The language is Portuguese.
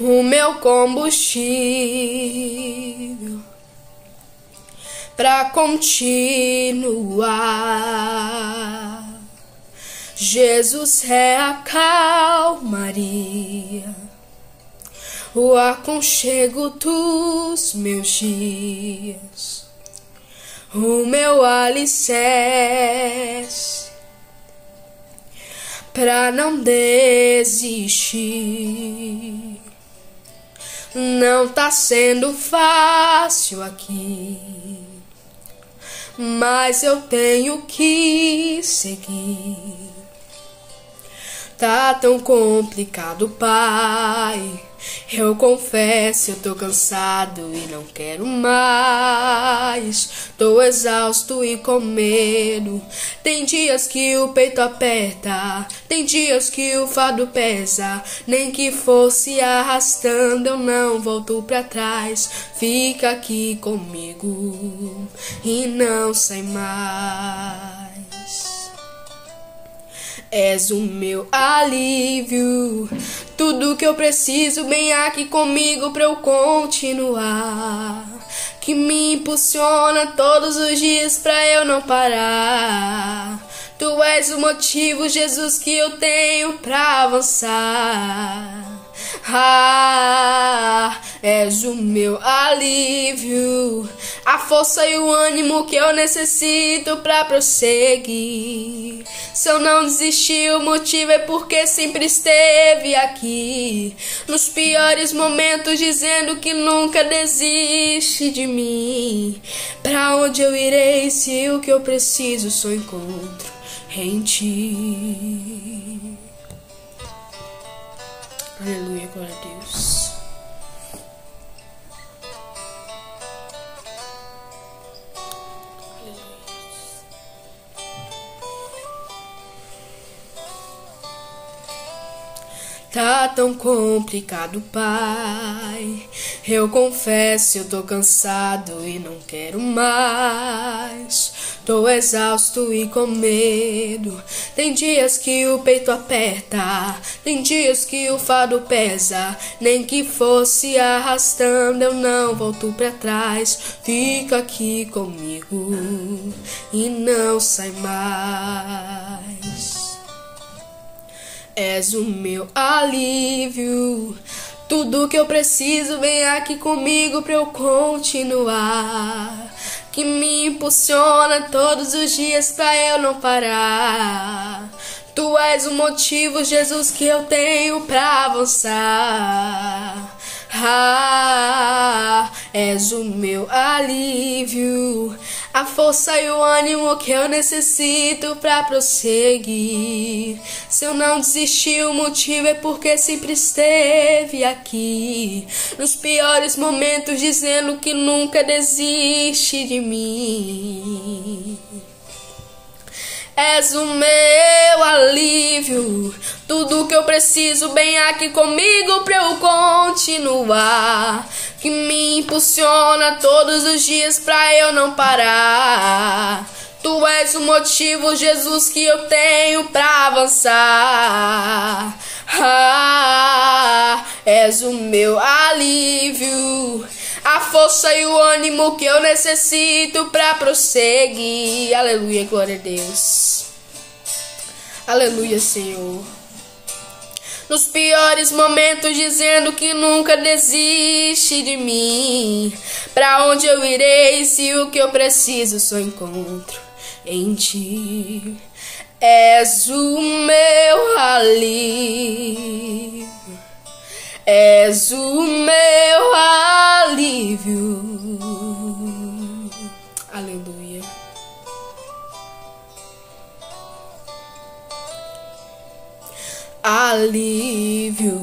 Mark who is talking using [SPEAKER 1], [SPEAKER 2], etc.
[SPEAKER 1] o meu combustível para continuar. Jesus é a calmaria, o aconchego dos meus dias, o meu alicerce para não desistir. Não tá sendo fácil aqui, mas eu tenho que seguir. Tá tão complicado, pai. Eu confesso, eu tô cansado e não quero mais. Tô exausto e com medo. Tem dias que o peito aperta, tem dias que o fado pesa. Nem que fosse arrastando, eu não volto pra trás. Fica aqui comigo e não sai mais. És o meu alívio, tudo que eu preciso, bem aqui comigo pra eu continuar. Que me impulsiona todos os dias pra eu não parar. Tu és o motivo, Jesus, que eu tenho pra avançar. Ah, és o meu alívio, a força e o ânimo que eu necessito para prosseguir. Se eu não desisti, o motivo é porque sempre esteve aqui, nos piores momentos, dizendo que nunca desiste de mim. Pra onde eu irei se o que eu preciso só encontro em ti? Aleluia, glória a Deus. Tá tão complicado, pai. Eu confesso, eu tô cansado e não quero mais. Tô exausto e com medo. Tem dias que o peito aperta, tem dias que o fado pesa. Nem que fosse arrastando, eu não volto pra trás. Fica aqui comigo e não sai mais. És o meu alívio. Tudo que eu preciso vem aqui comigo pra eu continuar. Que me impulsiona todos os dias pra eu não parar. Tu és o motivo, Jesus, que eu tenho pra avançar. Ah, és o meu alívio, força e o ânimo que eu necessito para prosseguir. Se eu não desistir, o motivo é porque sempre esteve aqui, nos piores momentos, dizendo que nunca desiste de mim. És o meu alívio, tudo que eu preciso bem aqui comigo pra eu continuar. Que me impulsiona todos os dias pra eu não parar. Tu és o motivo, Jesus, que eu tenho pra avançar. Ah, és o meu alívio a força e o ânimo que eu necessito para prosseguir. Aleluia, glória a Deus. Aleluia, Senhor. Nos piores momentos, dizendo que nunca desiste de mim. Pra onde eu irei se o que eu preciso só encontro em ti? És o meu alívio És o meu alívio. Alívio.